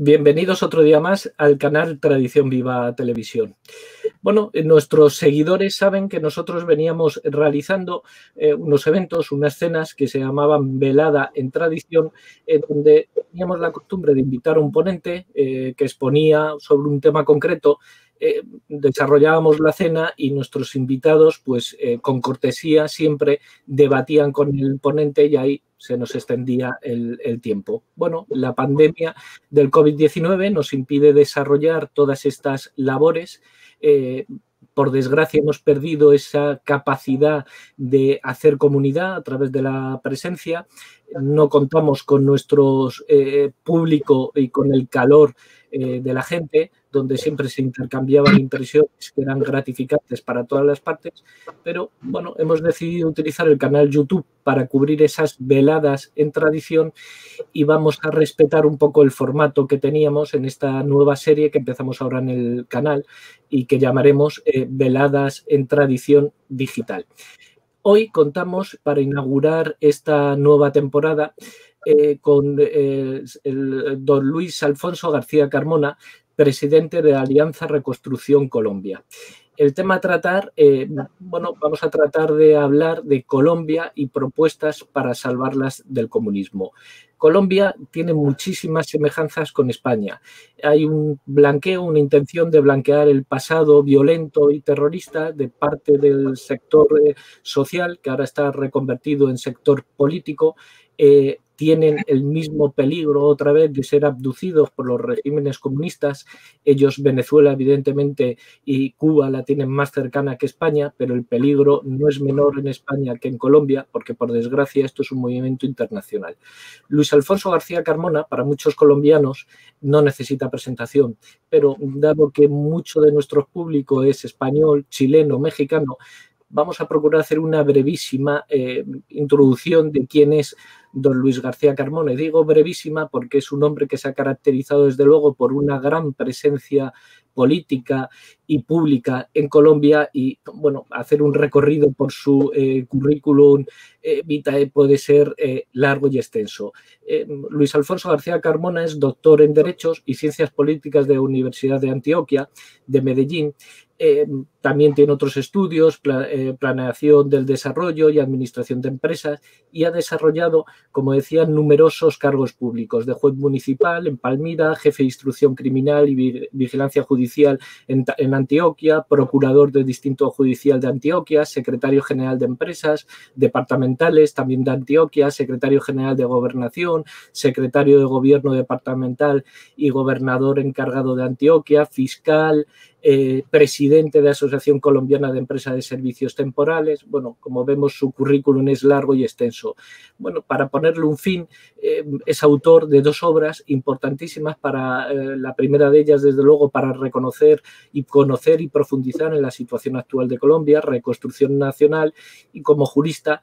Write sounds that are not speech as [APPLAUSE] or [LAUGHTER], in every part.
Bienvenidos otro día más al canal Tradición Viva Televisión. Bueno, eh, nuestros seguidores saben que nosotros veníamos realizando eh, unos eventos, unas cenas que se llamaban Velada en Tradición, donde teníamos la costumbre de invitar a un ponente eh, que exponía sobre un tema concreto desarrollábamos la cena y nuestros invitados, pues con cortesía, siempre debatían con el ponente y ahí se nos extendía el, tiempo. Bueno, la pandemia del COVID-19 nos impide desarrollar todas estas labores. Eh, por desgracia hemos perdido esa capacidad de hacer comunidad a través de la presencia. No contamos con nuestro eh, público y con el calor eh, de la gente donde siempre se intercambiaban impresiones que eran gratificantes para todas las partes, pero bueno, hemos decidido utilizar el canal YouTube para cubrir esas veladas en tradición y vamos a respetar un poco el formato que teníamos en esta nueva serie que empezamos ahora en el canal y que llamaremos eh, Veladas en Tradición Digital. Hoy contamos para inaugurar esta nueva temporada eh, con eh, el don Luis Alfonso García Carmona, presidente de Alianza Reconstrucción Colombia. El tema a tratar, eh, bueno, vamos a tratar de hablar de Colombia y propuestas para salvarlas del comunismo. Colombia tiene muchísimas semejanzas con España. Hay un blanqueo, una intención de blanquear el pasado violento y terrorista de parte del sector eh, social, que ahora está reconvertido en sector político. Eh, tienen el mismo peligro otra vez de ser abducidos por los regímenes comunistas. Ellos, Venezuela, evidentemente, y Cuba la tienen más cercana que España, pero el peligro no es menor en España que en Colombia, porque por desgracia esto es un movimiento internacional. Luis Alfonso García Carmona, para muchos colombianos, no necesita presentación, pero dado que mucho de nuestro público es español, chileno, mexicano, vamos a procurar hacer una brevísima eh, introducción de quién es don Luis García Carmona. Digo brevísima porque es un hombre que se ha caracterizado desde luego por una gran presencia política y pública en Colombia y, bueno, hacer un recorrido por su eh, currículum eh, vitae puede ser eh, largo y extenso. Luis Alfonso García Carmona es doctor en Derechos y Ciencias Políticas de la Universidad de Antioquia, de Medellín, también tiene otros estudios, planeación del desarrollo y administración de empresas y ha desarrollado, como decía, numerosos cargos públicos de juez municipal en Palmira, jefe de instrucción criminal y vigilancia judicial en, Antioquia, procurador del Distinto Judicial de Antioquia, secretario general de Empresas departamentales también de Antioquia, secretario general de Gobernación, secretario de Gobierno departamental y gobernador encargado de Antioquia, fiscal, eh, presidente de la Asociación Colombiana de Empresas de Servicios Temporales. Bueno, como vemos, su currículum es largo y extenso. Bueno, para ponerle un fin, eh, es autor de dos obras importantísimas para eh, la primera de ellas, desde luego, para reconocer y conocer y profundizar en la situación actual de Colombia, Reconstrucción Nacional, y como jurista,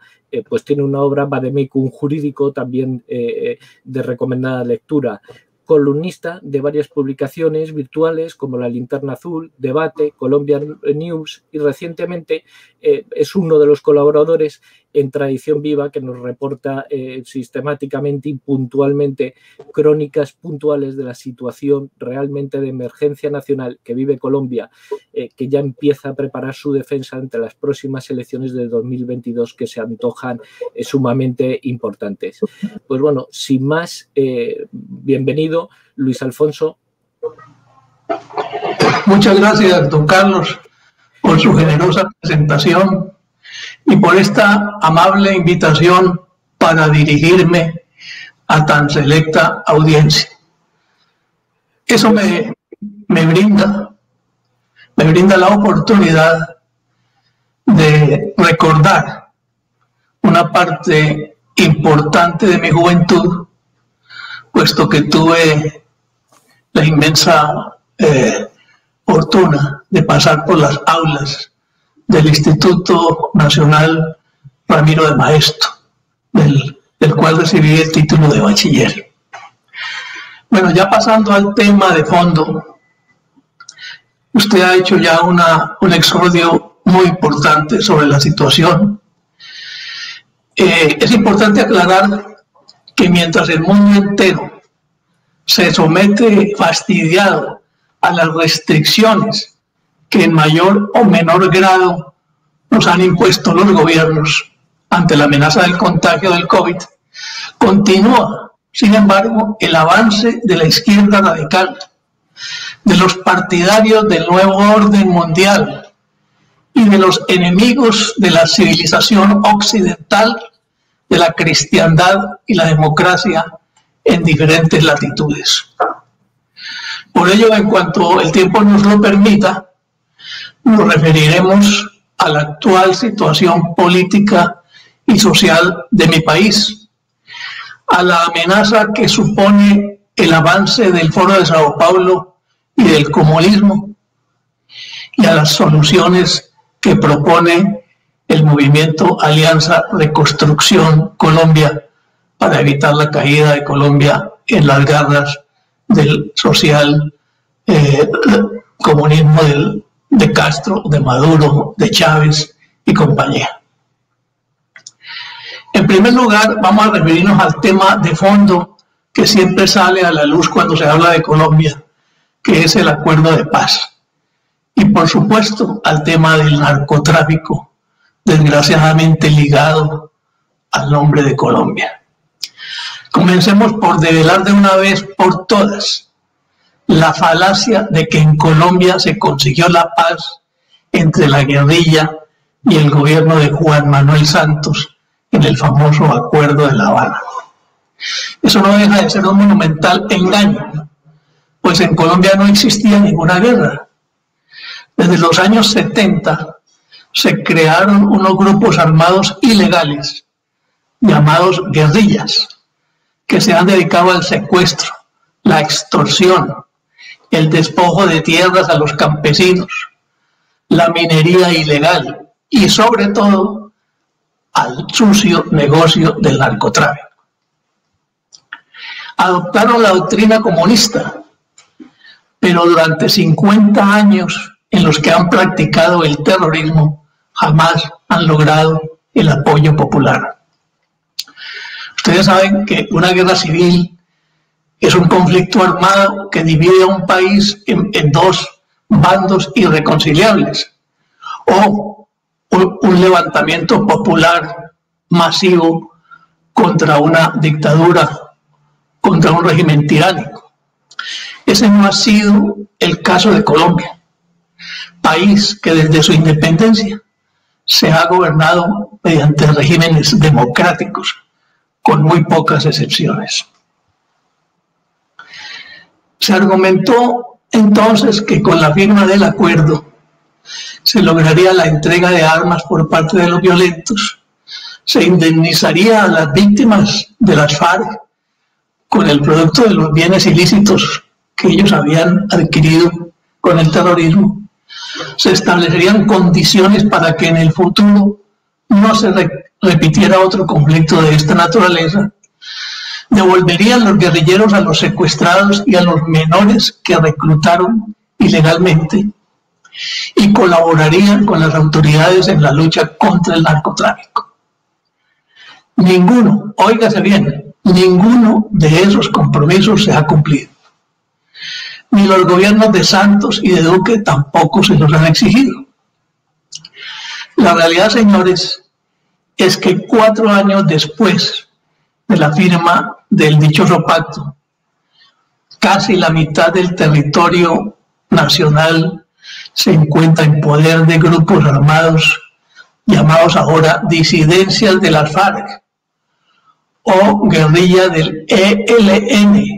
pues tiene una obra, Bademecum Jurídico, también de recomendada lectura columnista de varias publicaciones virtuales como La Linterna Azul, Debate, Colombia News y recientemente eh, es uno de los colaboradores en Tradición Viva que nos reporta eh, sistemáticamente y puntualmente crónicas puntuales de la situación realmente de emergencia nacional que vive Colombia, eh, que ya empieza a preparar su defensa ante las próximas elecciones de 2022 que se antojan sumamente importantes. Pues bueno, sin más, bienvenido Luis Alfonso. Muchas gracias, don Carlos, por su generosa presentación y por esta amable invitación para dirigirme a tan selecta audiencia. Eso me, brinda, me brinda la oportunidad de recordar una parte importante de mi juventud, puesto que tuve la inmensa eh, fortuna de pasar por las aulas del Instituto Nacional Ramiro de Maestro, del cual recibí el título de bachiller. Bueno, ya pasando al tema de fondo, usted ha hecho ya una, un exordio muy importante sobre la situación. Eh, es importante aclarar que mientras el mundo entero se somete fastidiado a las restricciones que en mayor o menor grado nos han impuesto los gobiernos ante la amenaza del contagio del COVID, continúa, sin embargo, el avance de la izquierda radical, de los partidarios del nuevo orden mundial y de los enemigos de la civilización occidental, de la cristiandad y la democracia en diferentes latitudes. Por ello, en cuanto el tiempo nos lo permita, nos referiremos a la actual situación política y social de mi país, a la amenaza que supone el avance del Foro de Sao Paulo y del comunismo, y a las soluciones que propone el movimiento Alianza Reconstrucción Colombia para evitar la caída de Colombia en las garras del social eh, comunismo de Castro, de Maduro, de Chávez y compañía. En primer lugar, vamos a referirnos al tema de fondo que siempre sale a la luz cuando se habla de Colombia, que es el acuerdo de paz. Y por supuesto al tema del narcotráfico, desgraciadamente ligado al nombre de Colombia. Comencemos por develar de una vez por todas la falacia de que en Colombia se consiguió la paz entre la guerrilla y el gobierno de Juan Manuel Santos en el famoso Acuerdo de La Habana. Eso no deja de ser un monumental engaño, pues en Colombia no existía ninguna guerra. Desde los años 70 se crearon unos grupos armados ilegales llamados guerrillas que se han dedicado al secuestro, la extorsión, el despojo de tierras a los campesinos, la minería ilegal y sobre todo al sucio negocio del narcotráfico. Adoptaron la doctrina comunista, pero durante 50 años en los que han practicado el terrorismo jamás han logrado el apoyo popular. Ustedes saben que una guerra civil es un conflicto armado que divide a un país en, dos bandos irreconciliables o un, levantamiento popular masivo contra una dictadura, contra un régimen tiránico. Ese no ha sido el caso de Colombia, país que desde su independencia se ha gobernado mediante regímenes democráticos con muy pocas excepciones. Se argumentó entonces que con la firma del acuerdo se lograría la entrega de armas por parte de los violentos, se indemnizaría a las víctimas de las FARC con el producto de los bienes ilícitos que ellos habían adquirido con el terrorismo, se establecerían condiciones para que en el futuro no se repitiera otro conflicto de esta naturaleza, devolverían los guerrilleros a los secuestrados y a los menores que reclutaron ilegalmente y colaborarían con las autoridades en la lucha contra el narcotráfico. Ninguno, óigase bien, ninguno de esos compromisos se ha cumplido. Ni los gobiernos de Santos y de Duque tampoco se los han exigido. La realidad, señores, es que cuatro años después de la firma del dichoso pacto, casi la mitad del territorio nacional se encuentra en poder de grupos armados llamados ahora disidencias de las FARC o guerrilla del ELN,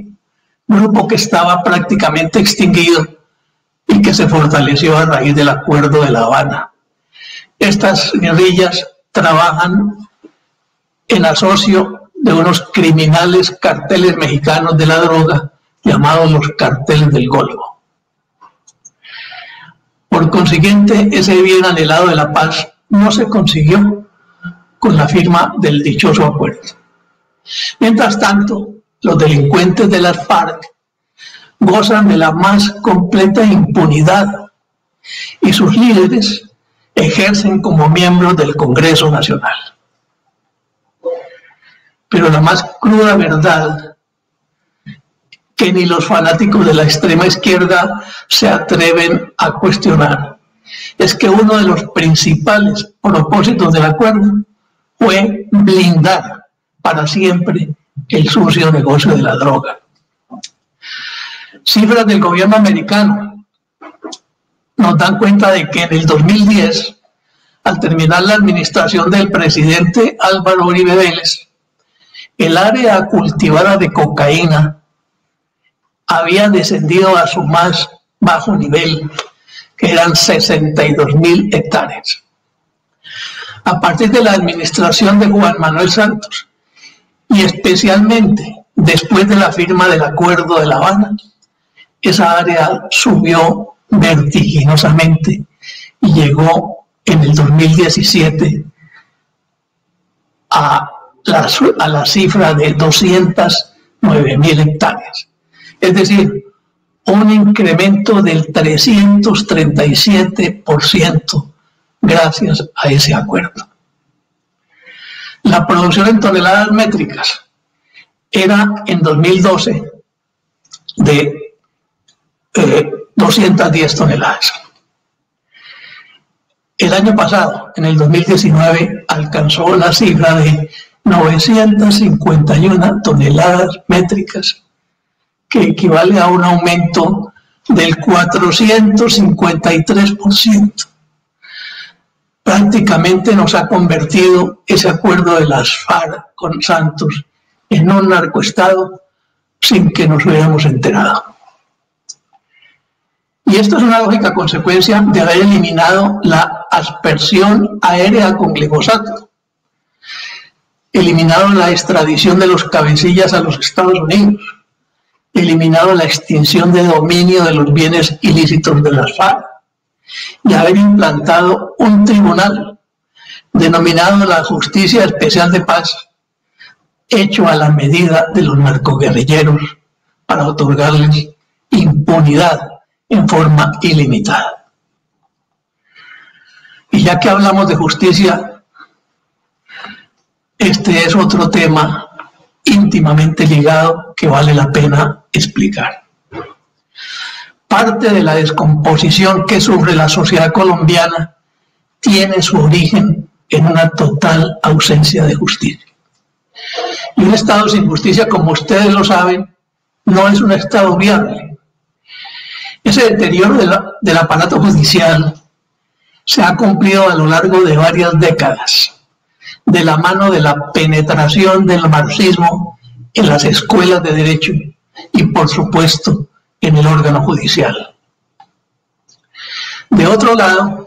grupo que estaba prácticamente extinguido y que se fortaleció a raíz del acuerdo de La Habana. Estas guerrillas trabajan en asocio de unos criminales carteles mexicanos de la droga llamados los carteles del Golfo. Por consiguiente, ese bien anhelado de la paz no se consiguió con la firma del dichoso acuerdo. Mientras tanto, los delincuentes de las FARC gozan de la más completa impunidad y sus líderes ejercen como miembros del Congreso Nacional. Pero la más cruda verdad que ni los fanáticos de la extrema izquierda se atreven a cuestionar es que uno de los principales propósitos del acuerdo fue blindar para siempre el sucio negocio de la droga. Cifras del gobierno americano nos dan cuenta de que en el 2010, al terminar la administración del presidente Álvaro Uribe Vélez, el área cultivada de cocaína había descendido a su más bajo nivel, que eran 62 mil hectáreas. A partir de la administración de Juan Manuel Santos, y especialmente después de la firma del Acuerdo de La Habana, esa área subió vertiginosamente y llegó en el 2017 a la, a la cifra de 209 mil hectáreas. Es decir, un incremento del 337% gracias a ese acuerdo. La producción en toneladas métricas era en 2012 de 210 eh, toneladas. El año pasado, en el 2019, alcanzó la cifra de 951 toneladas métricas, que equivale a un aumento del 453% prácticamente nos ha convertido ese acuerdo de las FARC con Santos en un narcoestado sin que nos hubiéramos enterado. Y esto es una lógica consecuencia de haber eliminado la aspersión aérea con glifosato, eliminado la extradición de los cabecillas a los Estados Unidos, eliminado la extinción de dominio de los bienes ilícitos de las FARC, y haber implantado un tribunal denominado la Justicia Especial de Paz, hecho a la medida de los narcoguerrilleros para otorgarles impunidad en forma ilimitada. Y ya que hablamos de justicia, este es otro tema íntimamente ligado que vale la pena explicar parte de la descomposición que sufre la sociedad colombiana tiene su origen en una total ausencia de justicia. Y un Estado sin justicia, como ustedes lo saben, no es un Estado viable. Ese deterioro del aparato judicial se ha cumplido a lo largo de varias décadas, de la mano de la penetración del marxismo en las escuelas de derecho y, por supuesto, en el órgano judicial. De otro lado,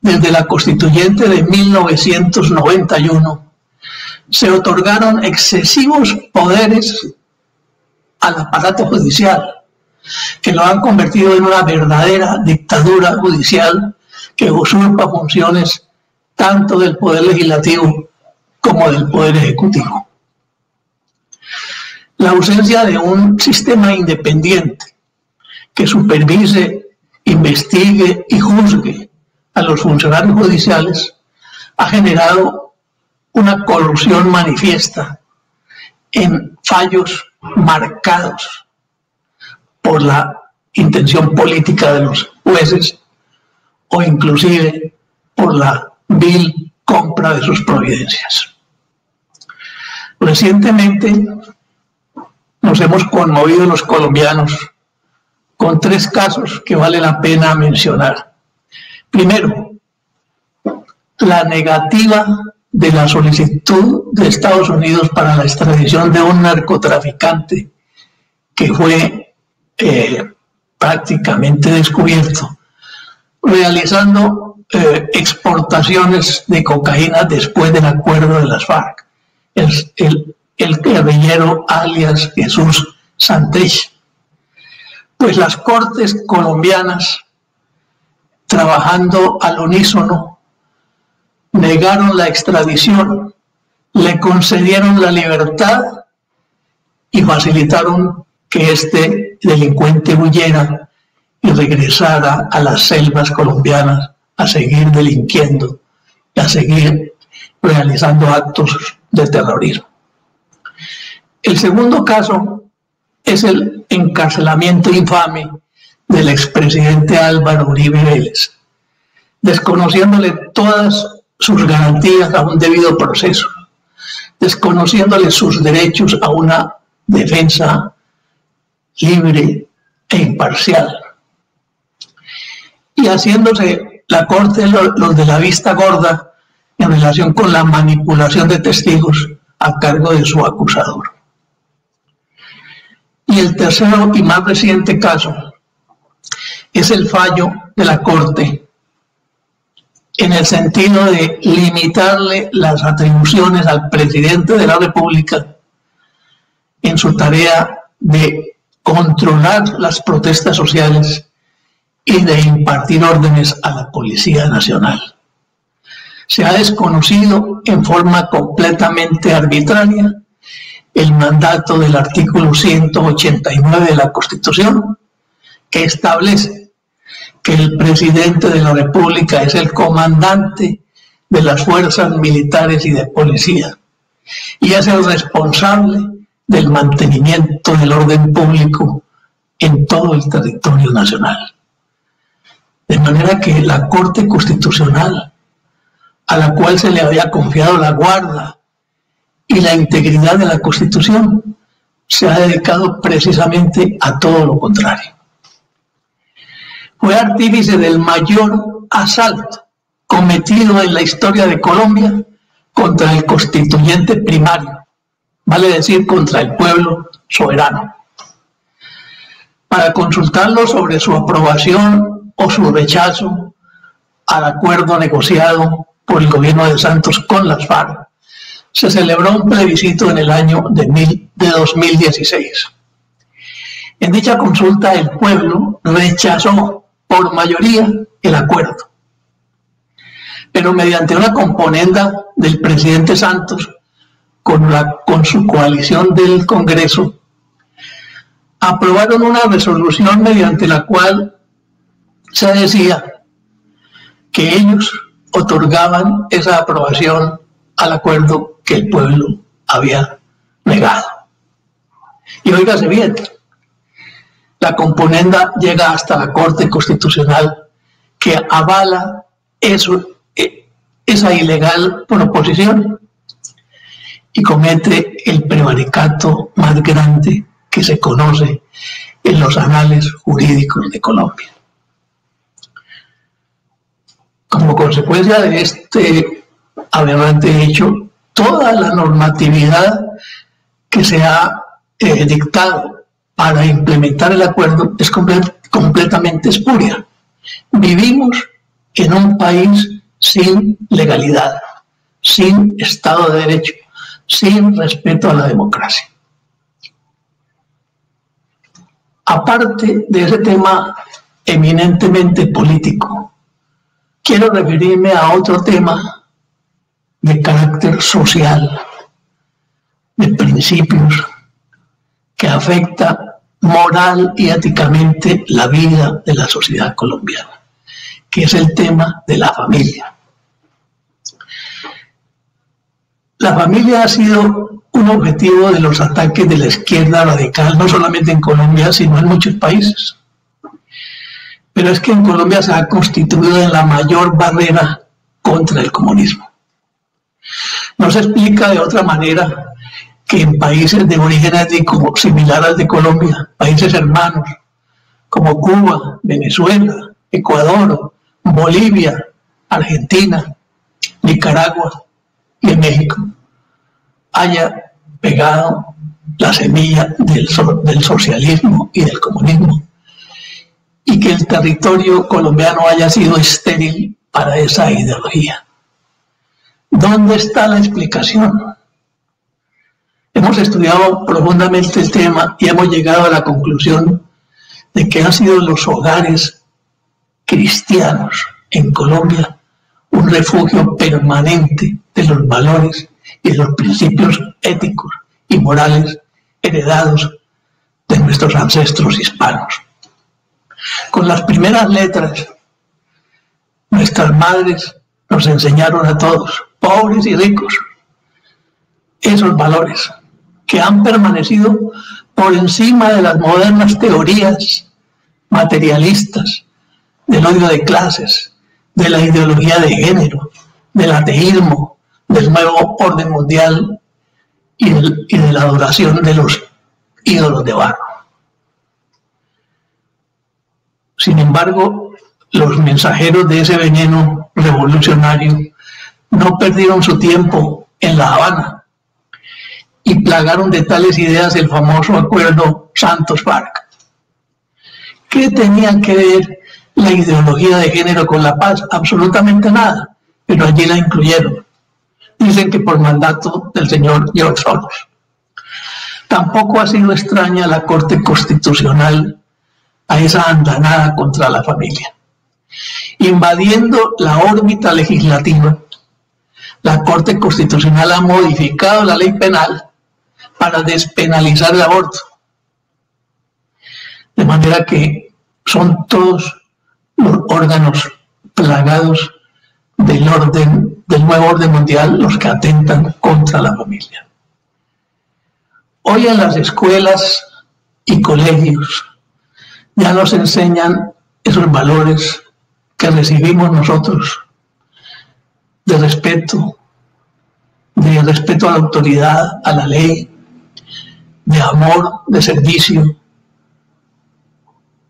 desde la constituyente de 1991, se otorgaron excesivos poderes al aparato judicial, que lo han convertido en una verdadera dictadura judicial que usurpa funciones tanto del poder legislativo como del poder ejecutivo la ausencia de un sistema independiente que supervise, investigue y juzgue a los funcionarios judiciales ha generado una corrupción manifiesta en fallos marcados por la intención política de los jueces o inclusive por la vil compra de sus providencias. Recientemente, nos hemos conmovido los colombianos con tres casos que vale la pena mencionar. Primero, la negativa de la solicitud de Estados Unidos para la extradición de un narcotraficante que fue eh, prácticamente descubierto, realizando eh, exportaciones de cocaína después del acuerdo de las FARC. Guerrillero alias Jesús Santrich. Pues las cortes colombianas, trabajando al unísono, negaron la extradición, le concedieron la libertad y facilitaron que este delincuente huyera y regresara a las selvas colombianas a seguir delinquiendo y a seguir realizando actos de terrorismo. El segundo caso es el encarcelamiento infame del expresidente Álvaro Uribe Vélez, desconociéndole todas sus garantías a un debido proceso, desconociéndole sus derechos a una defensa libre e imparcial, y haciéndose la Corte los de la vista gorda en relación con la manipulación de testigos a cargo de su acusador. Y el tercero y más reciente caso es el fallo de la Corte en el sentido de limitarle las atribuciones al presidente de la República en su tarea de controlar las protestas sociales y de impartir órdenes a la Policía Nacional. Se ha desconocido en forma completamente arbitraria el mandato del artículo 189 de la Constitución, que establece que el presidente de la República es el comandante de las fuerzas militares y de policía y es el responsable del mantenimiento del orden público en todo el territorio nacional. De manera que la Corte Constitucional, a la cual se le había confiado la guarda y la integridad de la Constitución, se ha dedicado precisamente a todo lo contrario. Fue artífice del mayor asalto cometido en la historia de Colombia contra el constituyente primario, vale decir, contra el pueblo soberano, para consultarlo sobre su aprobación o su rechazo al acuerdo negociado por el gobierno de Santos con las FARC se celebró un plebiscito en el año de, mil, de 2016. En dicha consulta el pueblo rechazó por mayoría el acuerdo, pero mediante una componenda del presidente Santos con, con su coalición del Congreso, aprobaron una resolución mediante la cual se decía que ellos otorgaban esa aprobación al acuerdo que el pueblo había negado. Y oígase bien, la componenda llega hasta la Corte Constitucional que avala eso, e, esa ilegal proposición y comete el prevaricato más grande que se conoce en los anales jurídicos de Colombia. Como consecuencia de este aberrante hecho, toda la normatividad que se ha eh, dictado para implementar el acuerdo es completamente espuria. Vivimos en un país sin legalidad, sin Estado de Derecho, sin respeto a la democracia. Aparte de ese tema eminentemente político, quiero referirme a otro tema de carácter social, de principios, que afecta moral y éticamente la vida de la sociedad colombiana, que es el tema de la familia. La familia ha sido un objetivo de los ataques de la izquierda radical, no solamente en Colombia, sino en muchos países. Pero es que en Colombia se ha constituido la mayor barrera contra el comunismo. No se explica de otra manera que en países de origen étnico similar al de Colombia, países hermanos como Cuba, Venezuela, Ecuador, Bolivia, Argentina, Nicaragua y México, haya pegado la semilla del, del socialismo y del comunismo y que el territorio colombiano haya sido estéril para esa ideología. ¿Dónde está la explicación? Hemos estudiado profundamente el tema y hemos llegado a la conclusión de que han sido los hogares cristianos en Colombia un refugio permanente de los valores y los principios éticos y morales heredados de nuestros ancestros hispanos. Con las primeras letras, nuestras madres nos enseñaron a todos, pobres y ricos, esos valores que han permanecido por encima de las modernas teorías materialistas del odio de clases, de la ideología de género, del ateísmo, del nuevo orden mundial y, de la adoración de los ídolos de barro. Sin embargo, los mensajeros de ese veneno revolucionario no perdieron su tiempo en La Habana y plagaron de tales ideas el famoso acuerdo Santos Park. ¿Qué tenía que ver la ideología de género con la paz? Absolutamente nada, pero allí la incluyeron. Dicen que por mandato del señor George Soros. Tampoco ha sido extraña la Corte Constitucional a esa andanada contra la familia. Invadiendo la órbita legislativa, la Corte Constitucional ha modificado la ley penal para despenalizar el aborto. De manera que son todos los órganos plagados del orden, del nuevo orden mundial, los que atentan contra la familia. Hoy en las escuelas y colegios ya nos enseñan esos valores que recibimos nosotros de respeto, de respeto a la autoridad, a la ley, de amor, de servicio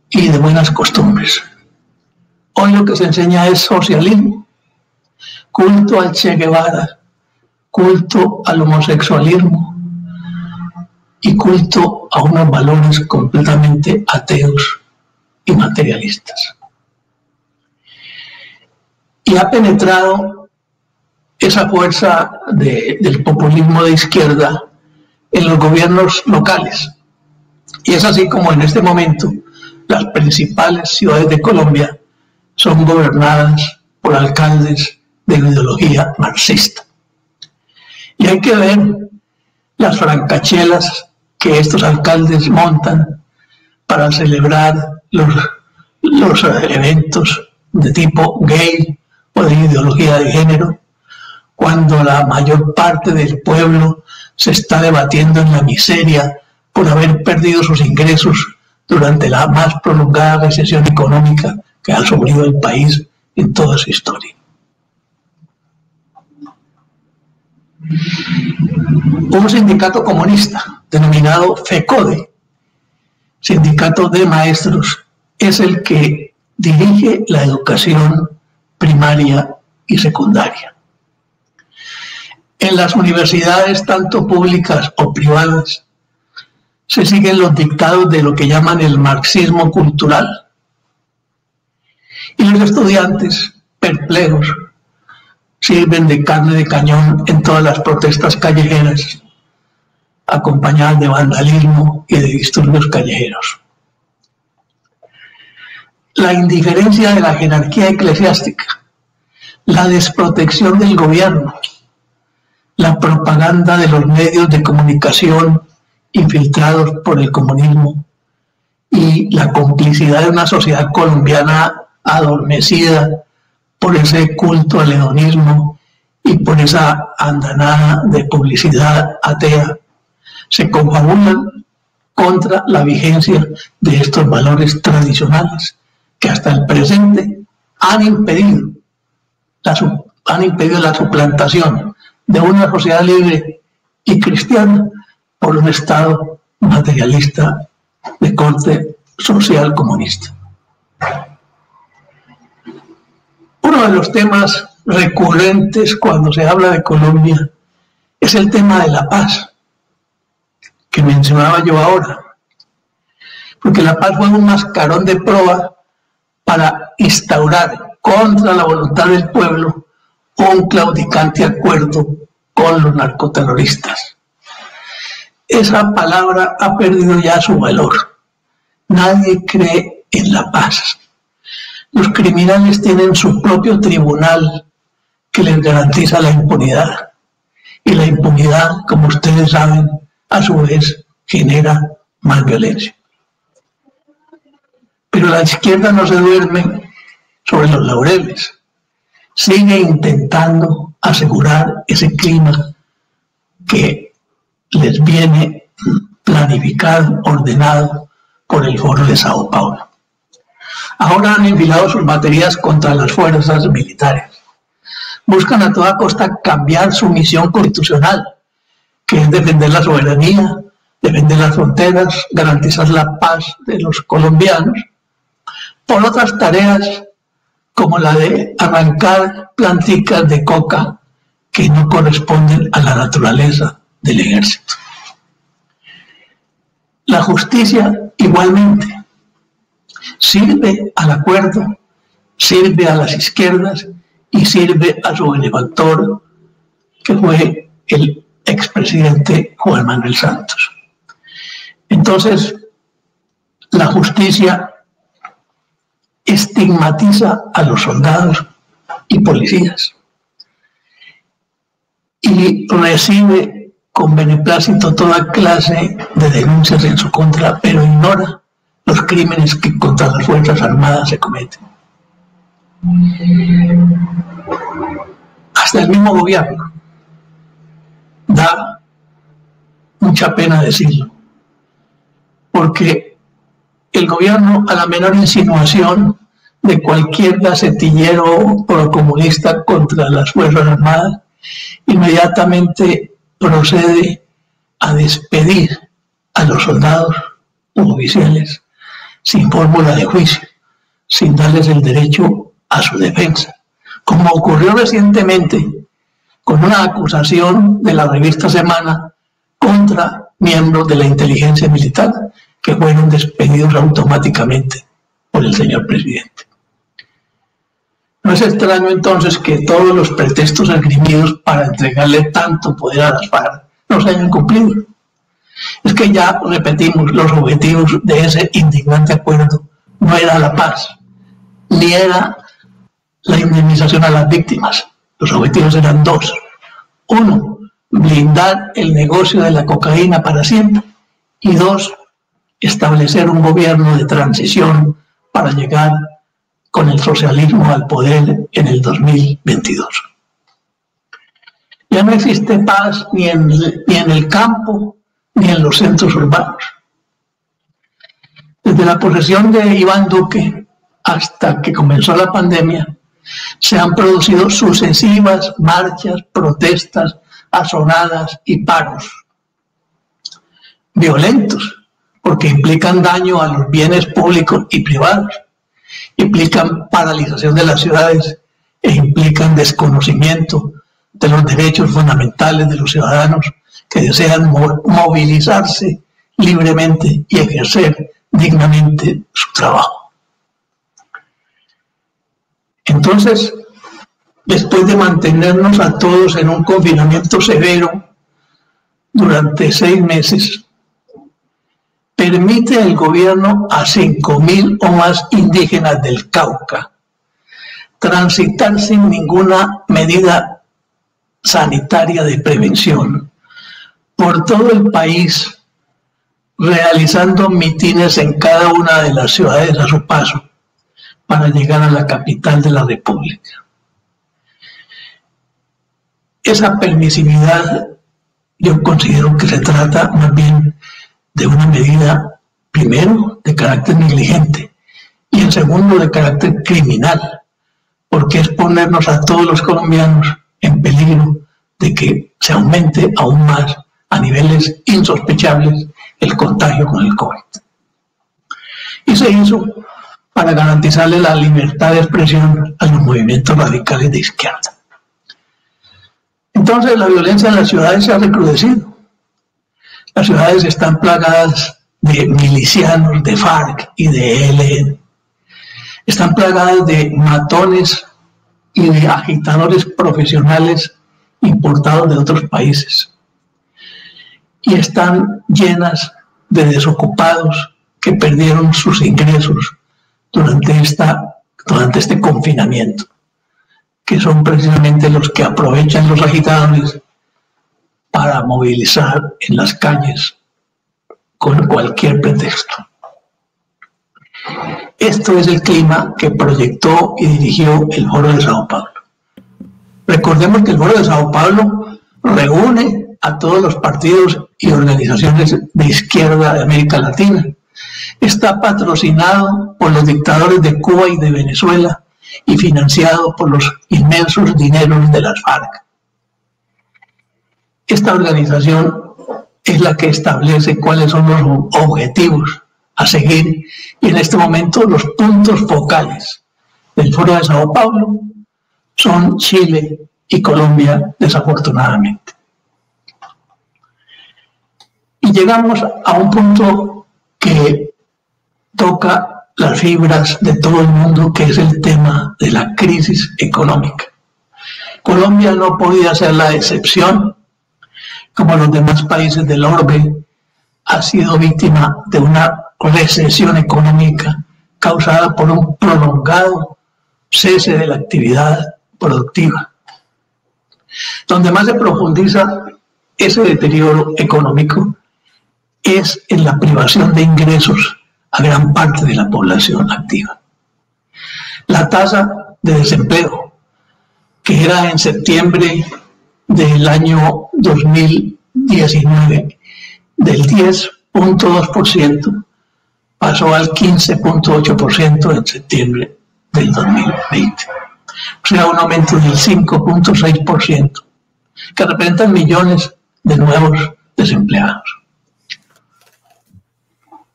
y de buenas costumbres. Hoy lo que se enseña es socialismo, culto al Che Guevara, culto al homosexualismo y culto a unos valores completamente ateos y materialistas. Y ha penetrado esa fuerza del populismo de izquierda en los gobiernos locales. Y es así como en este momento las principales ciudades de Colombia son gobernadas por alcaldes de ideología marxista. Y hay que ver las francachelas que estos alcaldes montan para celebrar los, los eventos de tipo gay o de ideología de género, cuando la mayor parte del pueblo se está debatiendo en la miseria por haber perdido sus ingresos durante la más prolongada recesión económica que ha sufrido el país en toda su historia. Un sindicato comunista denominado FECODE, Sindicato de Maestros, es el que dirige la educación primaria y secundaria. En las universidades, tanto públicas o privadas, se siguen los dictados de lo que llaman el marxismo cultural. Y los estudiantes, perplejos, sirven de carne de cañón en todas las protestas callejeras, acompañadas de vandalismo y de disturbios callejeros. La indiferencia de la jerarquía eclesiástica, la desprotección del gobierno, la propaganda de los medios de comunicación infiltrados por el comunismo y la complicidad de una sociedad colombiana adormecida por ese culto al hedonismo y por esa andanada de publicidad atea, se confabulan contra la vigencia de estos valores tradicionales que hasta el presente han impedido la, han impedido la suplantación de una sociedad libre y cristiana por un Estado materialista de corte social comunista. Uno de los temas recurrentes cuando se habla de Colombia es el tema de la paz, que mencionaba yo ahora, porque la paz fue un mascarón de prueba para instaurar contra la voluntad del pueblo un claudicante acuerdo con los narcoterroristas. Esa palabra ha perdido ya su valor. Nadie cree en la paz. Los criminales tienen su propio tribunal que les garantiza la impunidad. Y la impunidad, como ustedes saben, a su vez genera más violencia. Pero la izquierda no se duerme sobre los laureles. Sigue intentando asegurar ese clima que les viene planificado, ordenado por el Foro de Sao Paulo. Ahora han enfilado sus baterías contra las fuerzas militares. Buscan a toda costa cambiar su misión constitucional, que es defender la soberanía, defender las fronteras, garantizar la paz de los colombianos, por otras tareas como la de arrancar planticas de coca que no corresponden a la naturaleza del ejército. La justicia igualmente sirve al acuerdo, sirve a las izquierdas y sirve a su benefactor, que fue el expresidente Juan Manuel Santos. Entonces, la justicia estigmatiza a los soldados y policías y recibe con beneplácito toda clase de denuncias en su contra, pero ignora los crímenes que contra las Fuerzas Armadas se cometen. Hasta el mismo gobierno da mucha pena decirlo, porque el gobierno a la menor insinuación de cualquier gacetillero procomunista contra las Fuerzas Armadas, inmediatamente procede a despedir a los soldados u oficiales sin fórmula de juicio, sin darles el derecho a su defensa, como ocurrió recientemente con una acusación de la revista Semana contra miembros de la inteligencia militar que fueron despedidos automáticamente por el señor presidente. No es extraño entonces que todos los pretextos esgrimidos para entregarle tanto poder a las FARC no se hayan cumplido. Es que ya repetimos, los objetivos de ese indignante acuerdo no era la paz, ni era la indemnización a las víctimas. Los objetivos eran dos. Uno, blindar el negocio de la cocaína para siempre. Y dos, establecer un gobierno de transición para llegar con el socialismo al poder en el 2022. Ya no existe paz ni en, ni en el campo ni en los centros urbanos. Desde la posesión de Iván Duque hasta que comenzó la pandemia, se han producido sucesivas marchas, protestas, asonadas y paros violentos, porque implican daño a los bienes públicos y privados implican paralización de las ciudades e implican desconocimiento de los derechos fundamentales de los ciudadanos que desean movilizarse libremente y ejercer dignamente su trabajo. Entonces, después de mantenernos a todos en un confinamiento severo durante seis meses, permite el gobierno a 5.000 o más indígenas del Cauca transitar sin ninguna medida sanitaria de prevención por todo el país, realizando mitines en cada una de las ciudades a su paso para llegar a la capital de la República. Esa permisividad yo considero que se trata más bien de una medida, primero, de carácter negligente y en segundo, de carácter criminal, porque es ponernos a todos los colombianos en peligro de que se aumente aún más a niveles insospechables el contagio con el COVID. Y se hizo para garantizarle la libertad de expresión a los movimientos radicales de izquierda. Entonces la violencia en las ciudades se ha recrudecido. Las ciudades están plagadas de milicianos, de FARC y de ELN. Están plagadas de matones y de agitadores profesionales importados de otros países. Y están llenas de desocupados que perdieron sus ingresos durante, esta, durante este confinamiento, que son precisamente los que aprovechan los agitadores para movilizar en las calles con cualquier pretexto. Esto es el clima que proyectó y dirigió el Foro de Sao Paulo. Recordemos que el Foro de Sao Paulo reúne a todos los partidos y organizaciones de izquierda de América Latina. Está patrocinado por los dictadores de Cuba y de Venezuela y financiado por los inmensos dineros de las FARC. Esta organización es la que establece cuáles son los objetivos a seguir y en este momento los puntos focales del Foro de Sao Paulo son Chile y Colombia, desafortunadamente. Y llegamos a un punto que toca las fibras de todo el mundo, que es el tema de la crisis económica. Colombia no podía ser la excepción, como los demás países del orbe, ha sido víctima de una recesión económica causada por un prolongado cese de la actividad productiva. Donde más se profundiza ese deterioro económico es en la privación de ingresos a gran parte de la población activa. La tasa de desempleo, que era en septiembre del año 2019 del 10.2%, pasó al 15.8% en septiembre del 2020. O sea, un aumento del 5.6%, que representan millones de nuevos desempleados.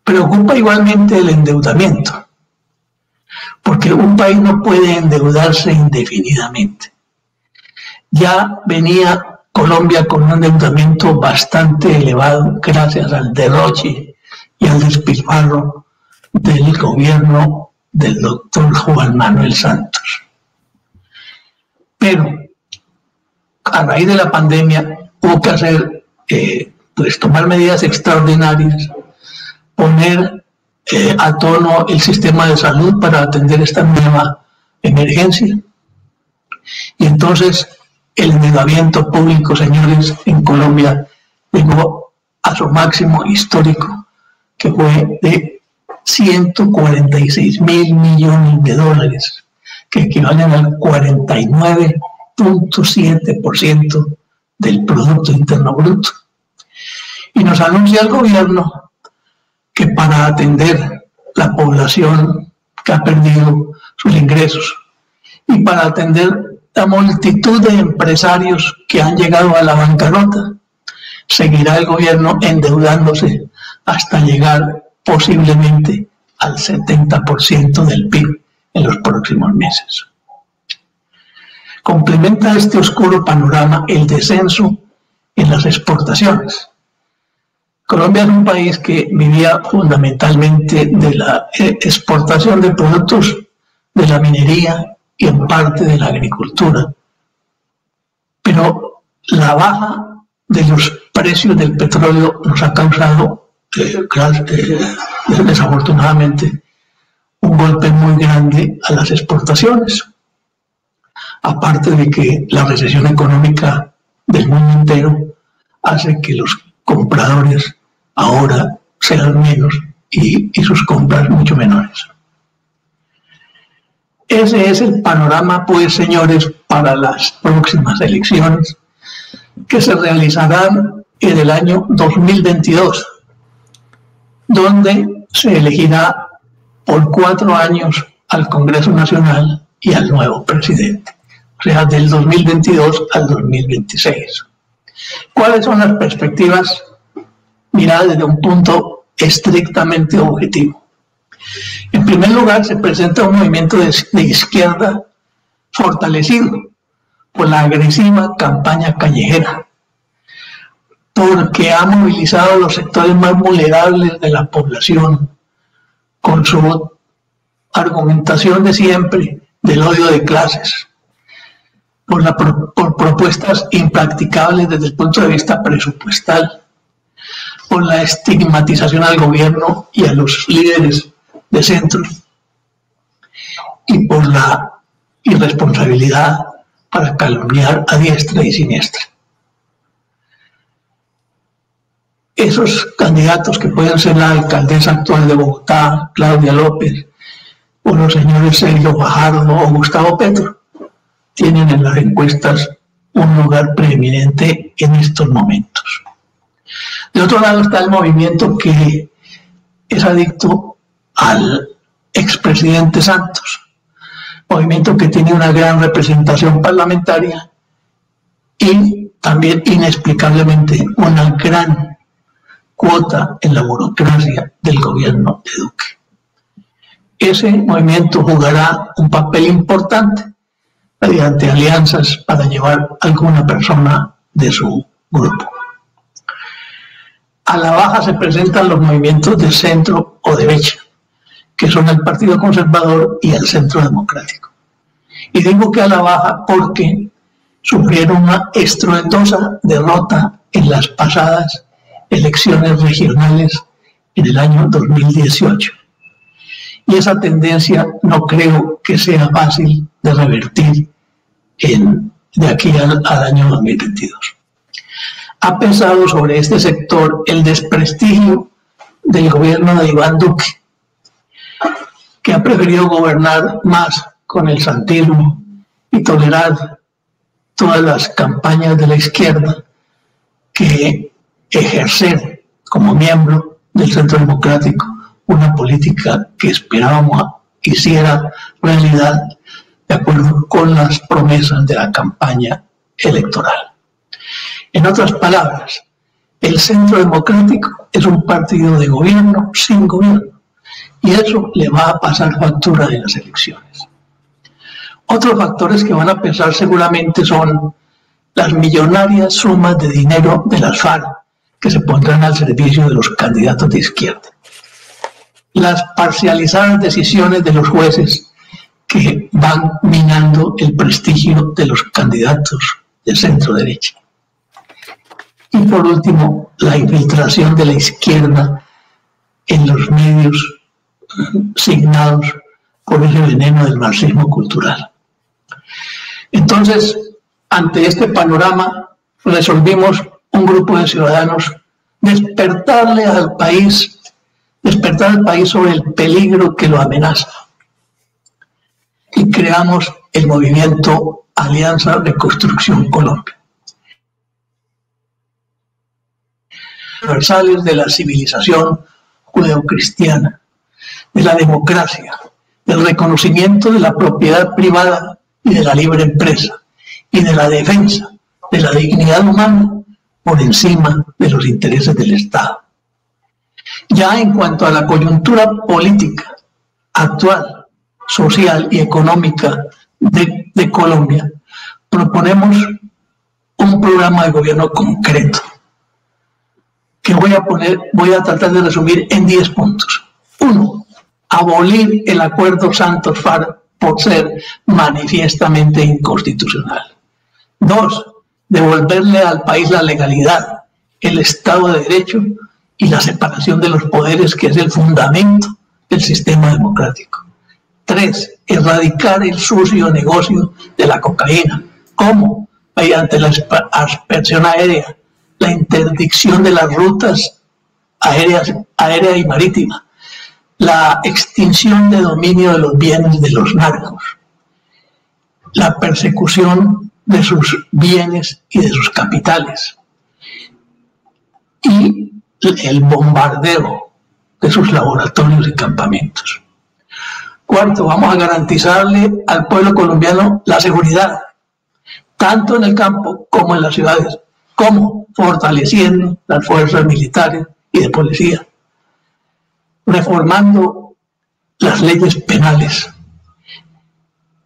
Preocupa igualmente el endeudamiento, porque un país no puede endeudarse indefinidamente. Ya venía Colombia con un endeudamiento bastante elevado gracias al derroche y al despilfarro del gobierno del doctor Juan Manuel Santos. Pero a raíz de la pandemia hubo que hacer, eh, pues tomar medidas extraordinarias poner eh, a tono el sistema de salud para atender esta nueva emergencia. Y entonces el endeudamiento público, señores, en Colombia llegó a su máximo histórico, que fue de 146 mil millones de dólares, que equivalen al 49.7% del Producto Interno Bruto. Y nos anuncia el gobierno que para atender la población que ha perdido sus ingresos y para atender la multitud de empresarios que han llegado a la bancarrota, seguirá el gobierno endeudándose hasta llegar posiblemente al 70% del PIB en los próximos meses. Complementa este oscuro panorama el descenso en las exportaciones, Colombia es un país que vivía fundamentalmente de la eh, exportación de productos de la minería y en parte de la agricultura. Pero la baja de los precios del petróleo nos ha causado, eh, eh, desafortunadamente, un golpe muy grande a las exportaciones. Aparte de que la recesión económica del mundo entero hace que los compradores ahora serán menos y, sus compras mucho menores. Ese es el panorama, pues, señores, para las próximas elecciones que se realizarán en el año 2022, donde se elegirá por cuatro años al Congreso Nacional y al nuevo presidente, o sea, del 2022 al 2026. ¿Cuáles son las perspectivas mirada desde un punto estrictamente objetivo. En primer lugar, se presenta un movimiento de, izquierda fortalecido por la agresiva campaña callejera, porque ha movilizado a los sectores más vulnerables de la población con su argumentación de siempre del odio de clases, por, por propuestas impracticables desde el punto de vista presupuestal, por la estigmatización al gobierno y a los líderes de centro y por la irresponsabilidad para calumniar a diestra y siniestra. esos candidatos que pueden ser la alcaldesa actual de Bogotá, Claudia López, o los señores Sergio Fajardo o Gustavo Petro, tienen en las encuestas un lugar preeminente en estos momentos. De otro lado está el movimiento que es adicto al expresidente Santos, movimiento que tiene una gran representación parlamentaria y también inexplicablemente una gran cuota en la burocracia del gobierno de Duque. Ese movimiento jugará un papel importante mediante alianzas para llevar alguna persona de su grupo. A la baja se presentan los movimientos de centro o derecha, que son el Partido Conservador y el Centro Democrático. Y digo que a la baja porque sufrieron una estruendosa derrota en las pasadas elecciones regionales en el año 2018. Y esa tendencia no creo que sea fácil de revertir en, de aquí al, año 2022. Ha pesado sobre este sector el desprestigio del gobierno de Iván Duque, que ha preferido gobernar más con el santismo y tolerar todas las campañas de la izquierda que ejercer como miembro del Centro Democrático una política que esperábamos hiciera realidad de acuerdo con las promesas de la campaña electoral. En otras palabras, el Centro Democrático es un partido de gobierno sin gobierno y eso le va a pasar factura en las elecciones. Otros factores que van a pensar seguramente son las millonarias sumas de dinero de las FARC que se pondrán al servicio de los candidatos de izquierda. Las parcializadas decisiones de los jueces que van minando el prestigio de los candidatos de centro derecha. Y por último, la infiltración de la izquierda en los medios signados por ese veneno del marxismo cultural. Entonces, ante este panorama, resolvimos un grupo de ciudadanos despertarle al país, despertar al país sobre el peligro que lo amenaza. Y creamos el movimiento Alianza Reconstrucción Colombia. Universales de la civilización judeocristiana, de la democracia, del reconocimiento de la propiedad privada y de la libre empresa y de la defensa de la dignidad humana por encima de los intereses del Estado. Ya en cuanto a la coyuntura política actual, social y económica de, Colombia, proponemos un programa de gobierno concreto que voy a poner, voy a tratar de resumir en 10 puntos. Uno, abolir el acuerdo Santos-FARC por ser manifiestamente inconstitucional. Dos, devolverle al país la legalidad, el Estado de Derecho y la separación de los poderes, que es el fundamento del sistema democrático. Tres, erradicar el sucio negocio de la cocaína. ¿Cómo? Mediante la aspersión aérea, la interdicción de las rutas aéreas, aérea y marítima, la extinción de dominio de los bienes de los narcos, la persecución de sus bienes y de sus capitales y el bombardeo de sus laboratorios y campamentos. Cuarto, vamos a garantizarle al pueblo colombiano la seguridad, tanto en el campo como en las ciudades, como fortaleciendo las fuerzas militares y de policía reformando las leyes penales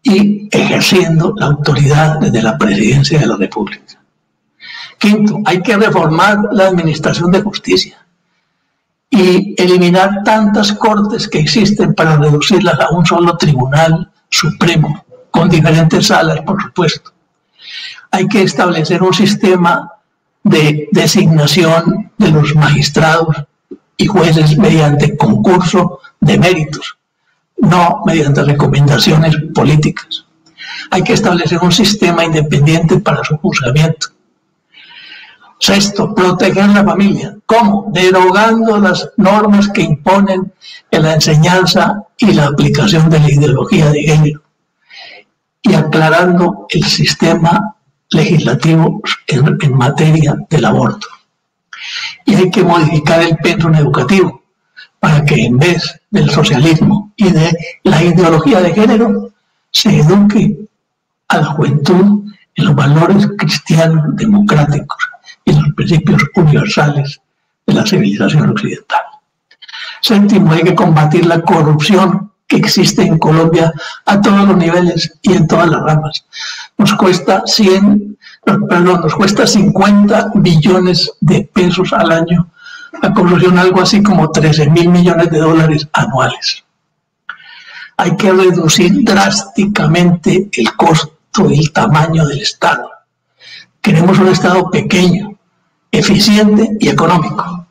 y ejerciendo la autoridad desde la presidencia de la República. Quinto, hay que reformar la administración de justicia y eliminar tantas cortes que existen para reducirlas a un solo tribunal supremo, con diferentes salas, por supuesto. Hay que establecer un sistema de designación de los magistrados y jueces mediante concurso de méritos, no mediante recomendaciones políticas. Hay que establecer un sistema independiente para su juzgamiento. Sexto, proteger la familia. ¿Cómo? Derogando las normas que imponen en la enseñanza y la aplicación de la ideología de género y aclarando el sistema legislativo en, materia del aborto. Y hay que modificar el pensum educativo para que en vez del socialismo y de la ideología de género se eduque a la juventud en los valores cristianos democráticos y en los principios universales de la civilización occidental. Séptimo, hay que combatir la corrupción que existe en Colombia a todos los niveles y en todas las ramas. Nos cuesta 100, perdón, nos cuesta 50 billones de pesos al año la corrupción, algo así como 13 mil millones de dólares anuales. Hay que reducir drásticamente el costo y el tamaño del Estado. Queremos un Estado pequeño, eficiente y económico.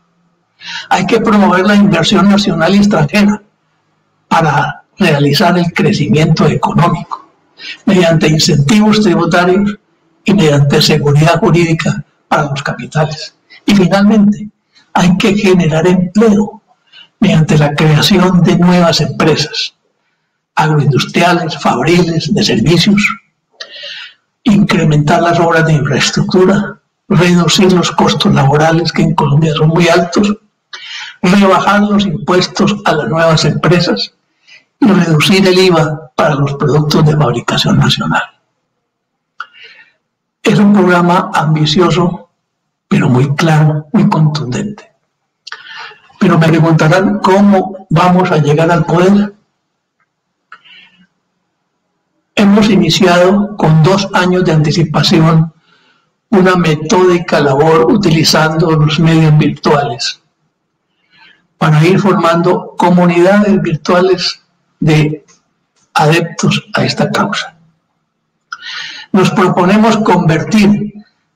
Hay que promover la inversión nacional y extranjera para realizar el crecimiento económico, mediante incentivos tributarios y mediante seguridad jurídica para los capitales. Y finalmente, hay que generar empleo mediante la creación de nuevas empresas agroindustriales, fabriles, de servicios, incrementar las obras de infraestructura, reducir los costos laborales que en Colombia son muy altos, rebajar los impuestos a las nuevas empresas y reducir el IVA para los productos de fabricación nacional. Es un programa ambicioso, pero muy claro, muy contundente. Pero me preguntarán cómo vamos a llegar al poder. Hemos iniciado con dos años de anticipación una metódica labor utilizando los medios virtuales para ir formando comunidades virtuales de adeptos a esta causa. Nos proponemos convertir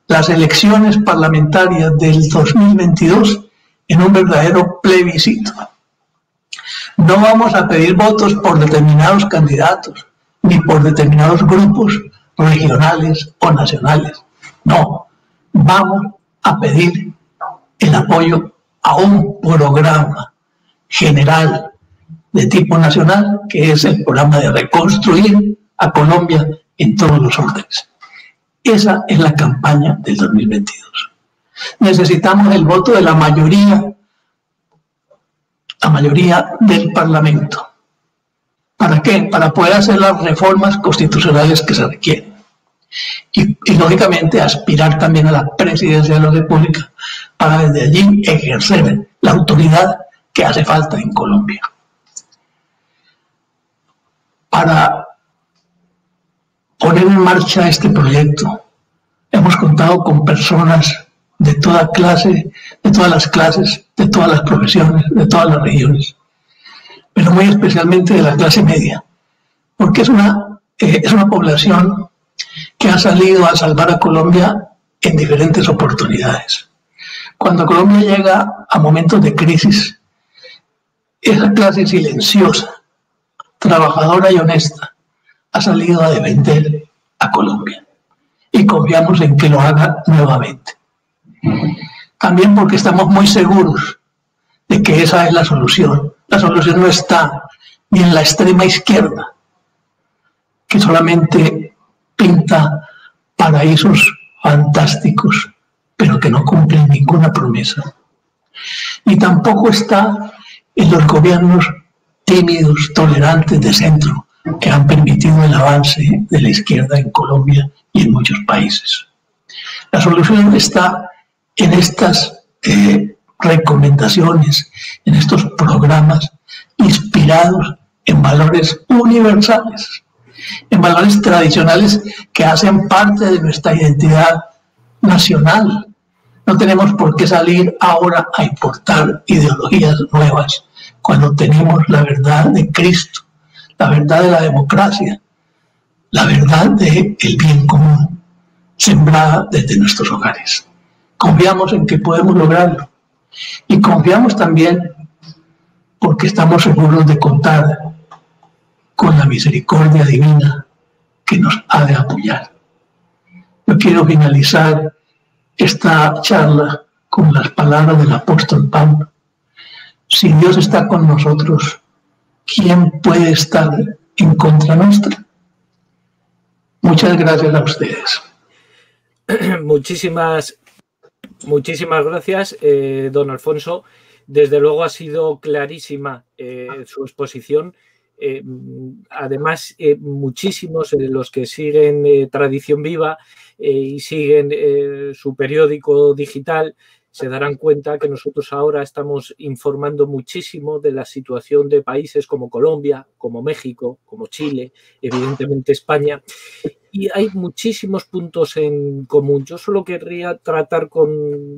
las elecciones parlamentarias del 2022 en un verdadero plebiscito. No vamos a pedir votos por determinados candidatos ni por determinados grupos regionales o nacionales. No, vamos a pedir el apoyo a un programa general de tipo nacional, que es el programa de reconstruir a Colombia en todos los órdenes. Esa es la campaña del 2022. Necesitamos el voto de la mayoría, la mayoría del Parlamento. ¿Para qué? Para poder hacer las reformas constitucionales que se requieren. Y, lógicamente aspirar también a la presidencia de la República para desde allí ejercer la autoridad que hace falta en Colombia para poner en marcha este proyecto. Hemos contado con personas de toda clase, de todas las clases, de todas las profesiones, de todas las regiones, pero muy especialmente de la clase media, porque es una, eh, es una población que ha salido a salvar a Colombia en diferentes oportunidades. Cuando Colombia llega a momentos de crisis, esa clase silenciosa trabajadora y honesta, ha salido a defender a Colombia y confiamos en que lo haga nuevamente. También porque estamos muy seguros de que esa es la solución. La solución no está ni en la extrema izquierda, que solamente pinta paraísos fantásticos, pero que no cumplen ninguna promesa. Ni tampoco está en los gobiernos tímidos, tolerantes de centro, que han permitido el avance de la izquierda en Colombia y en muchos países. La solución está en estas eh, recomendaciones, en estos programas inspirados en valores universales, en valores tradicionales que hacen parte de nuestra identidad nacional. No tenemos por qué salir ahora a importar ideologías nuevas cuando tenemos la verdad de Cristo, la verdad de la democracia, la verdad del bien común, sembrada desde nuestros hogares. Confiamos en que podemos lograrlo y confiamos también porque estamos seguros de contar con la misericordia divina que nos ha de apoyar. Yo quiero finalizar esta charla con las palabras del apóstol Pablo. Si Dios está con nosotros, ¿quién puede estar en contra nuestra? Muchas gracias a ustedes. [CLEARS THROAT] Muchísimas, muchísimas gracias, eh, don Alfonso. Desde luego ha sido clarísima eh, su exposición. Eh, además, muchísimos de los que siguen Tradición Viva y siguen su periódico digital se darán cuenta que nosotros ahora estamos informando muchísimo de la situación de países como Colombia, como México, como Chile, evidentemente España. Y hay muchísimos puntos en común. Yo solo querría tratar con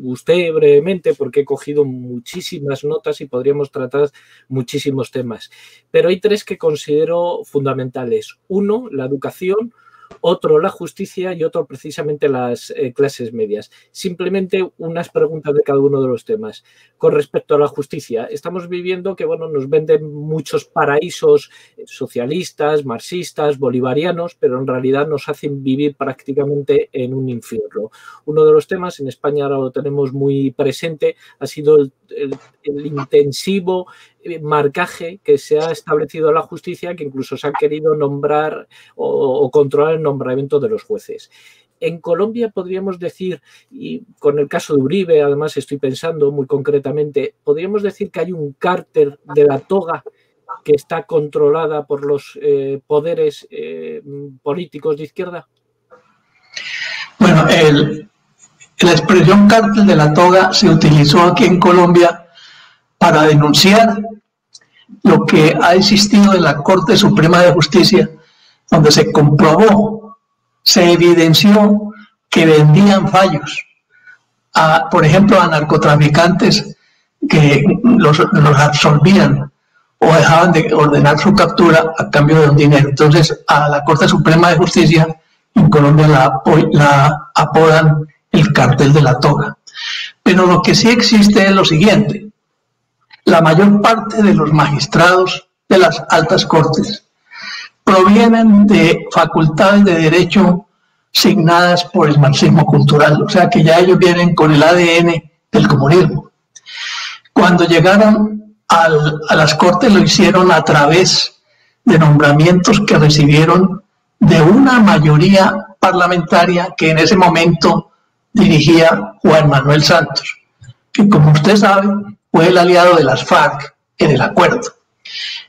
usted brevemente porque he cogido muchísimas notas y podríamos tratar muchísimos temas. Pero hay tres que considero fundamentales. Uno, la educación otro la justicia y otro precisamente las eh, clases medias. Simplemente unas preguntas de cada uno de los temas. Con respecto a la justicia, estamos viviendo que bueno, nos venden muchos paraísos socialistas, marxistas, bolivarianos, pero en realidad nos hacen vivir prácticamente en un infierno. Uno de los temas, en España ahora lo tenemos muy presente, ha sido el, intensivo marcaje que se ha establecido la justicia, que incluso se ha querido nombrar o, controlar el nombramiento de los jueces. En Colombia podríamos decir, y con el caso de Uribe, además estoy pensando muy concretamente, podríamos decir que hay un cárter de la toga que está controlada por los eh, poderes eh, políticos de izquierda? Bueno, la expresión cártel de la toga se utilizó aquí en Colombia para denunciar lo que ha existido en la Corte Suprema de Justicia, donde se comprobó, se evidenció que vendían fallos, a, por ejemplo, a narcotraficantes que los, los absolvían o dejaban de ordenar su captura a cambio de un dinero. Entonces, a la Corte Suprema de Justicia en Colombia la, la apodan el cartel de la toga. Pero lo que sí existe es lo siguiente la mayor parte de los magistrados de las altas cortes provienen de facultades de derecho signadas por el marxismo cultural, o sea que ya ellos vienen con el ADN del comunismo. Cuando llegaron a las cortes lo hicieron a través de nombramientos que recibieron de una mayoría parlamentaria que en ese momento dirigía Juan Manuel Santos, que como usted sabe fue el aliado de las FARC en el acuerdo.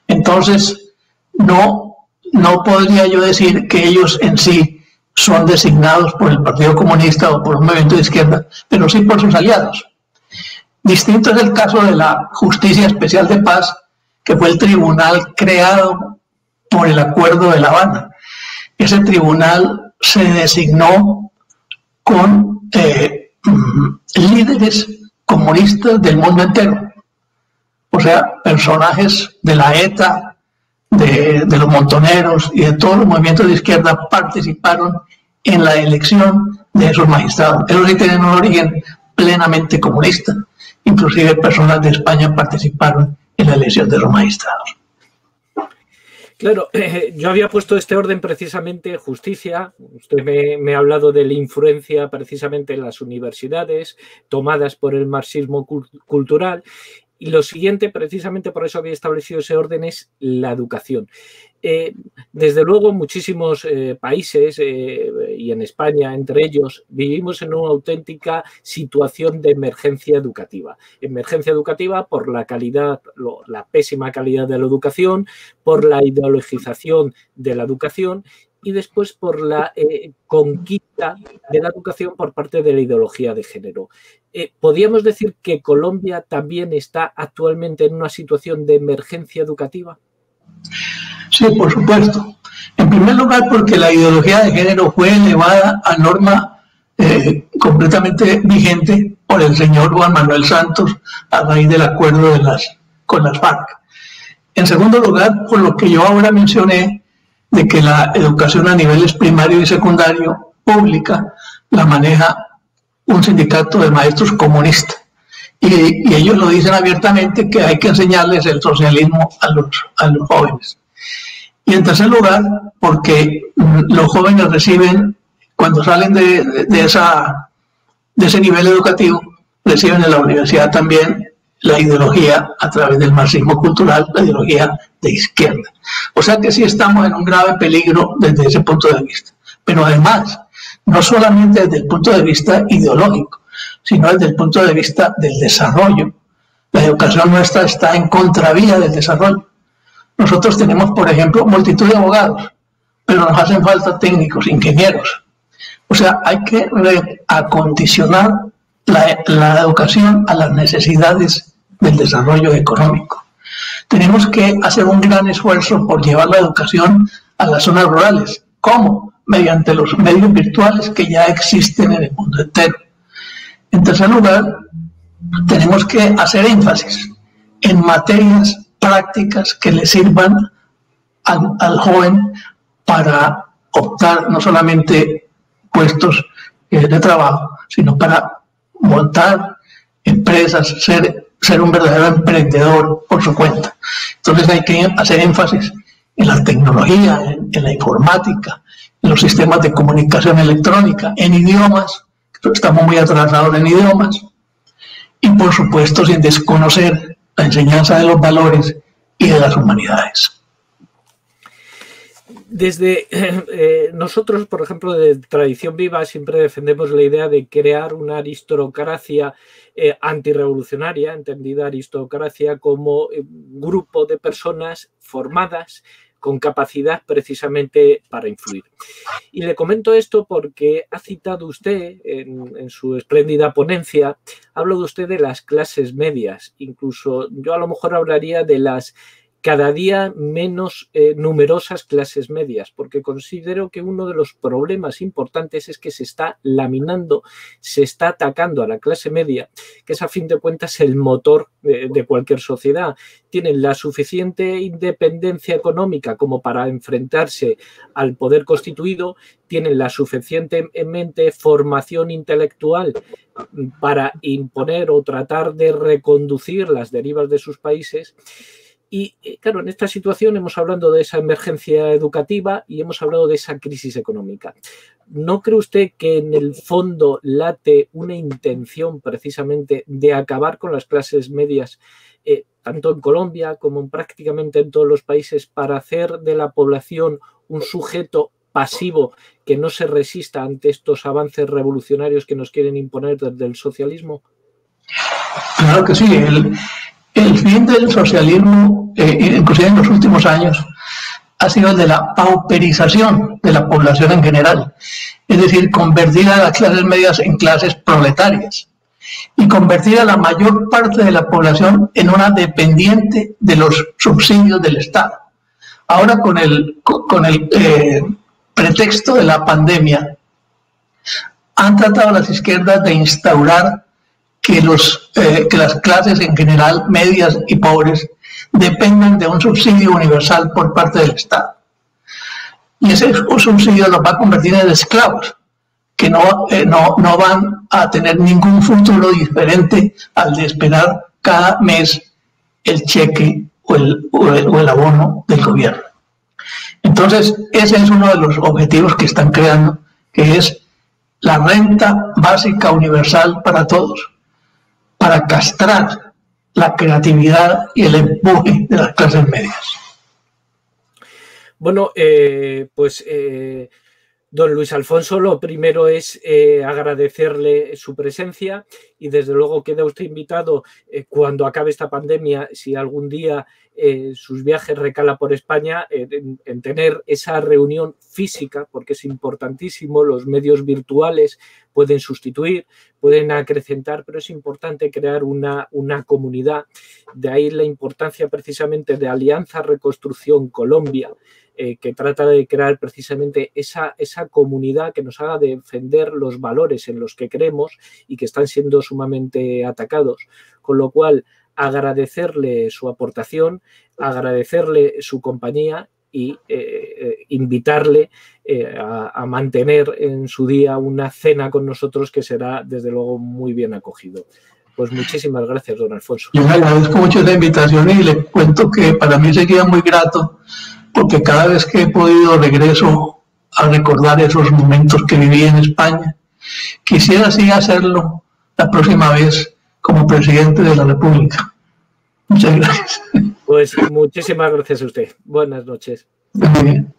Entonces, no, no podría yo decir que ellos en sí son designados por el Partido Comunista o por un movimiento de izquierda, pero sí por sus aliados. Distinto es el caso de la Justicia Especial de Paz, que fue el tribunal creado por el Acuerdo de La Habana. Ese tribunal se designó con eh, líderes comunistas del mundo entero. O sea, personajes de la ETA, de, los montoneros y de todos los movimientos de izquierda participaron en la elección de esos magistrados. Ellos sí tienen un origen plenamente comunista. Inclusive personas de España participaron en la elección de los magistrados. Claro, [CLEARS THROAT] yo había puesto este orden precisamente justicia. Usted me, ha hablado de la influencia precisamente en las universidades tomadas por el marxismo cultural. Y lo siguiente, precisamente por eso había establecido ese orden, es la educación. Eh, desde luego, muchísimos eh, países, eh, y en España entre ellos, vivimos en una auténtica situación de emergencia educativa. Emergencia educativa por la calidad, la pésima calidad de la educación, por la ideologización de la educación y después por la conquista de la educación por parte de la ideología de género. ¿Podríamos decir que Colombia también está actualmente en una situación de emergencia educativa? Sí, por supuesto. En primer lugar, porque la ideología de género fue elevada a norma eh, completamente vigente por el señor Juan Manuel Santos a raíz del acuerdo de las, con las FARC. En segundo lugar, por lo que yo ahora mencioné, de que la educación a niveles primario y secundario pública la maneja un sindicato de maestros comunistas. Y, y, ellos lo dicen abiertamente que hay que enseñarles el socialismo a los, a los jóvenes. Y en tercer lugar, porque mm, los jóvenes reciben, cuando salen de, esa, de ese nivel educativo reciben en la universidad también la ideología a través del marxismo cultural, la ideología de izquierda. O sea que sí estamos en un grave peligro desde ese punto de vista. Pero además, no solamente desde el punto de vista ideológico, sino desde el punto de vista del desarrollo. La educación nuestra está en contravía del desarrollo. Nosotros tenemos, por ejemplo, multitud de abogados, pero nos hacen falta técnicos, ingenieros. O sea, hay que acondicionar la, educación a las necesidades del desarrollo económico. Tenemos que hacer un gran esfuerzo por llevar la educación a las zonas rurales. ¿Cómo? Mediante los medios virtuales que ya existen en el mundo entero. En tercer lugar, tenemos que hacer énfasis en materias prácticas que le sirvan al, joven para optar no solamente puestos eh, de trabajo, sino para montar empresas, ser, ser un verdadero emprendedor por su cuenta. Entonces hay que hacer énfasis en la tecnología, en, la informática, en los sistemas de comunicación electrónica, en idiomas, estamos muy atrasados en idiomas, y por supuesto sin desconocer la enseñanza de los valores y de las humanidades. Desde [CLEARS THROAT] eh, nosotros, por ejemplo, de Tradición Viva, siempre defendemos la idea de crear una aristocracia eh, antirrevolucionaria, entendida aristocracia como eh, grupo de personas formadas con capacidad precisamente para influir. Y le comento esto porque ha citado usted en, su espléndida ponencia, hablo de usted de las clases medias, incluso yo a lo mejor hablaría de las cada día menos eh, numerosas clases medias, porque considero que uno de los problemas importantes es que se está laminando, se está atacando a la clase media, que es a fin de cuentas el motor de, cualquier sociedad. Tienen la suficiente independencia económica como para enfrentarse al poder constituido, tienen la suficientemente formación intelectual para imponer o tratar de reconducir las derivas de sus países y eh, claro, en esta situación hemos hablado de esa emergencia educativa y hemos hablado de esa crisis económica. ¿No cree usted que en el fondo late una intención precisamente de acabar con las clases medias, eh, tanto en Colombia como en prácticamente en todos los países, para hacer de la población un sujeto pasivo que no se resista ante estos avances revolucionarios que nos quieren imponer desde el socialismo? Claro que sí. El fin del socialismo, eh, inclusive en los últimos años, ha sido el de la pauperización de la población en general, es decir, convertir a las clases medias en clases proletarias y convertir a la mayor parte de la población en una dependiente de los subsidios del Estado. Ahora con el, con el eh, pretexto de la pandemia, han tratado las izquierdas de instaurar que, los, eh, que las clases en general, medias y pobres, dependan de un subsidio universal por parte del Estado. Y ese subsidio los va a convertir en esclavos, que no, eh, no, no van a tener ningún futuro diferente al de esperar cada mes el cheque o el, o el, abono del gobierno. Entonces, ese es uno de los objetivos que están creando, que es la renta básica universal para todos para castrar la creatividad y el empuje de las clases medias. Bueno, eh, pues eh, don Luis Alfonso, lo primero es eh, agradecerle su presencia y desde luego queda usted invitado cuando acabe esta pandemia, si algún día sus viajes recala por España, en, tener esa reunión física, porque es importantísimo, los medios virtuales pueden sustituir, pueden acrecentar, pero es importante crear una, una comunidad. De ahí la importancia precisamente de Alianza Reconstrucción Colombia, eh, que trata de crear precisamente esa, esa comunidad que nos haga defender los valores en los que creemos y que están siendo sumamente atacados. Con lo cual, agradecerle su aportación, agradecerle su compañía y eh, eh, invitarle eh, a, mantener en su día una cena con nosotros que será desde luego muy bien acogido. Pues muchísimas gracias, don Alfonso. Yo le agradezco mucho la invitación y le cuento que para mí sería muy grato porque cada vez que he podido regreso a recordar esos momentos que viví en España Quisiera así hacerlo la próxima vez como presidente de la República. Muchas gracias. Pues muchísimas gracias a usted. Buenas noches. Muy bien.